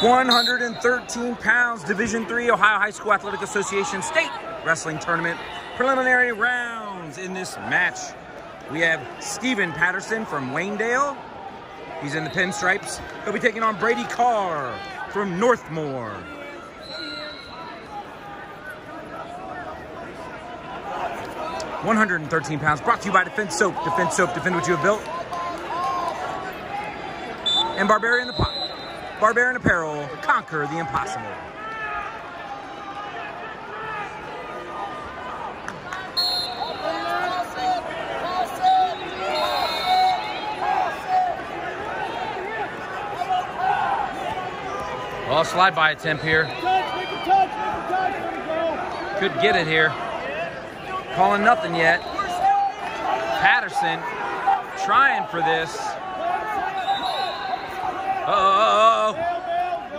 113 pounds, Division Three Ohio High School Athletic Association State Wrestling Tournament preliminary rounds in this match. We have Stephen Patterson from Waynedale. He's in the pinstripes. He'll be taking on Brady Carr from Northmor. One hundred and thirteen pounds. Brought to you by Defense Soap. Defense Soap. Defend what you have built. And Barbarian the Pot. Barbarian Apparel. Conquer the impossible. Well, slide by attempt here. Could get it here. Calling nothing yet. Patterson trying for this. Oh.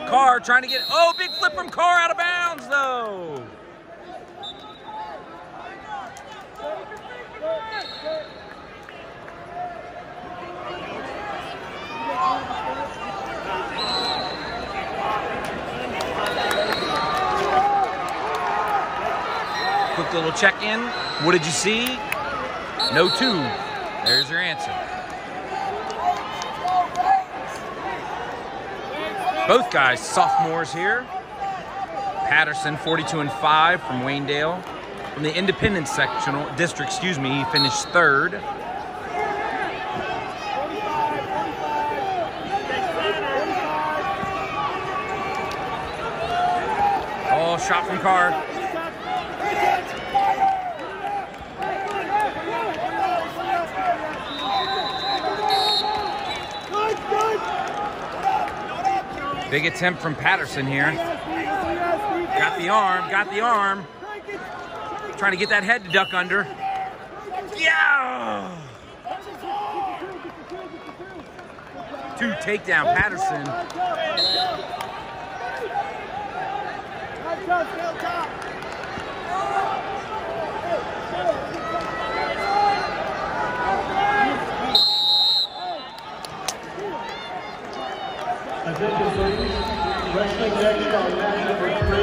Carr trying to get. Oh, big flip from Carr out of bounds, though. Quick little check in. What did you see? No two. There's your answer. Both guys sophomores here. Patterson, 42 and 5 from Waynedale. From the Independence sectional district, excuse me, he finished third. Oh, shot from Carr. Big attempt from Patterson here. Got the arm, got the arm. Trying to get that head to duck under. Yeah! Two takedown, Patterson.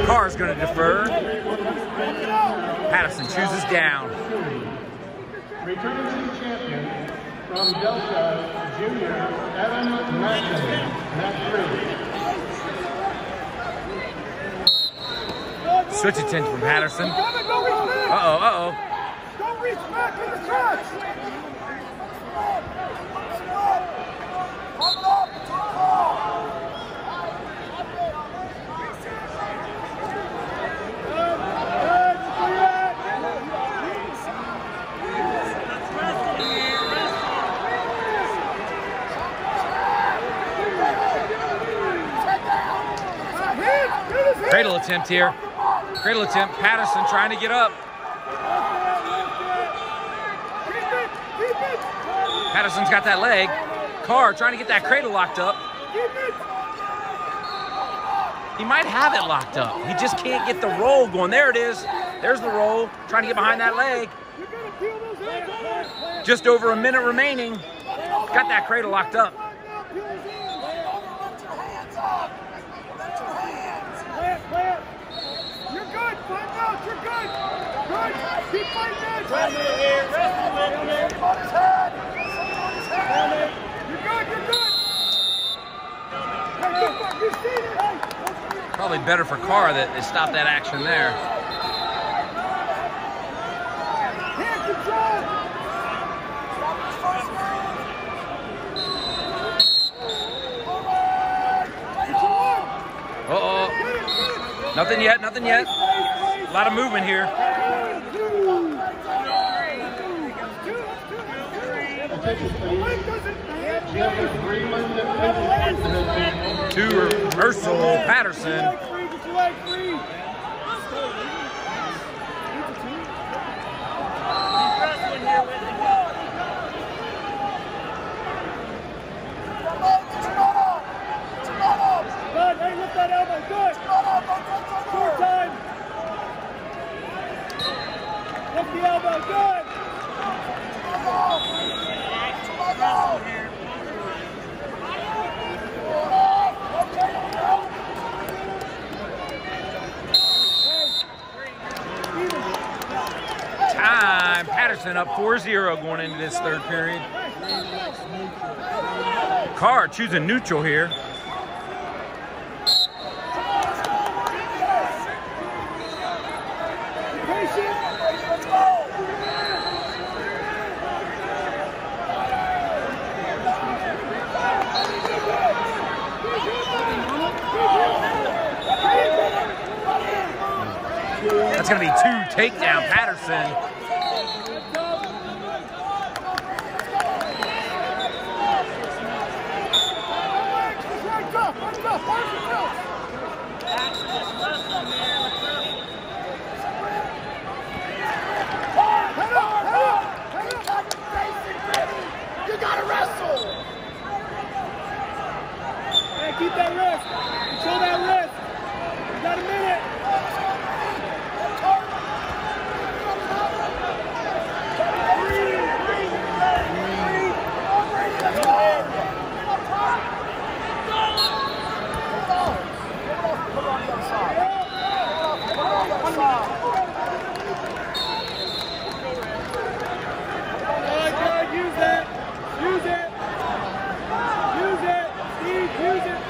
Carr's going to defer. Patterson chooses down. Returning to the champion from Delta, Junior Evan Maxson, match three. Switch attention from Patterson. Uh-oh, uh-oh. Don't reach back in the crotch. Cradle attempt here. Cradle attempt. Patterson trying to get up. Patterson's got that leg. Carr trying to get that cradle locked up. He might have it locked up. He just can't get the roll going. There it is. There's the roll. Trying to get behind that leg. Just over a minute remaining. Got that cradle locked up. You're good. Find out. You're good. Good. Probably better for Carr that they stopped that action there. Control. Uh-oh. Nothing yet, nothing yet. A lot of movement here. To reversal, Patterson. Good. Lift that elbow. Good. Time. Patterson up 4-0 going into this third period. Carr choosing neutral here. That's going to be two takedown Patterson. Let's go, let's go, let's go. Head up, head up, head up. You gotta wrestle! Hey, keep that wrist. Control that wrist. You got a minute. Good, good. Use it. Use it. Use it. Steve, use it.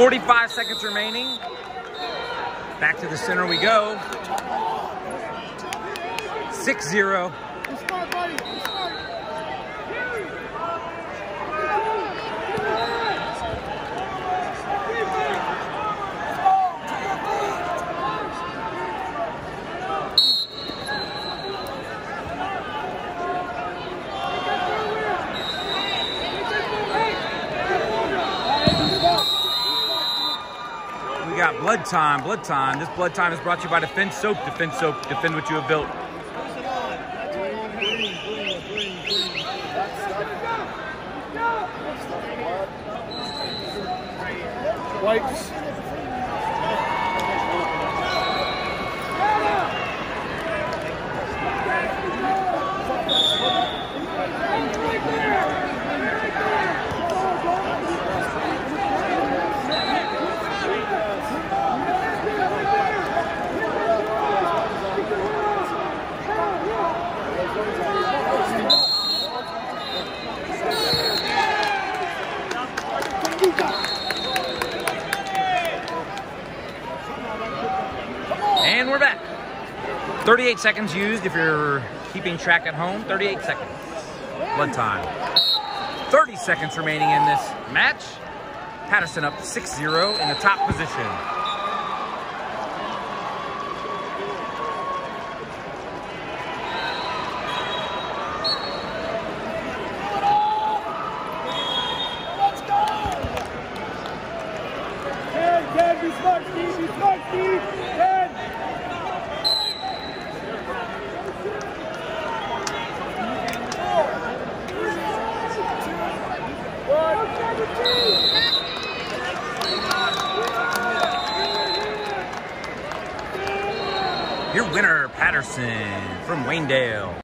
45 seconds remaining. Back to the center we go. 6-0. Got blood time, blood time. This blood time is brought to you by Defend Soap. Defend Soap, defend what you have built. Wipes. And we're back. 38 seconds used if you're keeping track at home. 38 seconds. Blood time. 30 seconds remaining in this match. Patterson up 6-0 in the top position. Patterson from Waynedale.